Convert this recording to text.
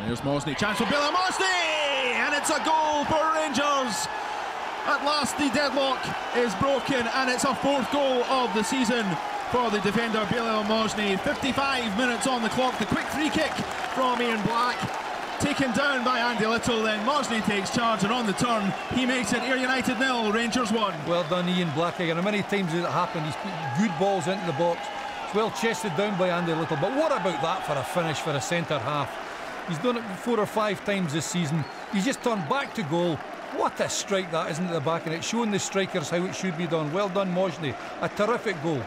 Here's Mohsni, chance for Billy Mohsni! And it's a goal for Rangers! At last, the deadlock is broken, and it's a fourth goal of the season for the defender Bilel Mohsni. 55 minutes on the clock. The quick free kick from Ian Black. Taken down by Andy Little, then Mohsni takes charge, and on the turn, he makes it Ayr United nil, Rangers 1. Well done, Ian Black again. How many times has it happened? He's put good balls into the box. It's well chested down by Andy Little, but what about that for a finish for a centre half? He's done it four or five times this season. He's just turned back to goal. What a strike that isn't at the back, and it's showing the strikers how it should be done. Well done, Mohsni. A terrific goal.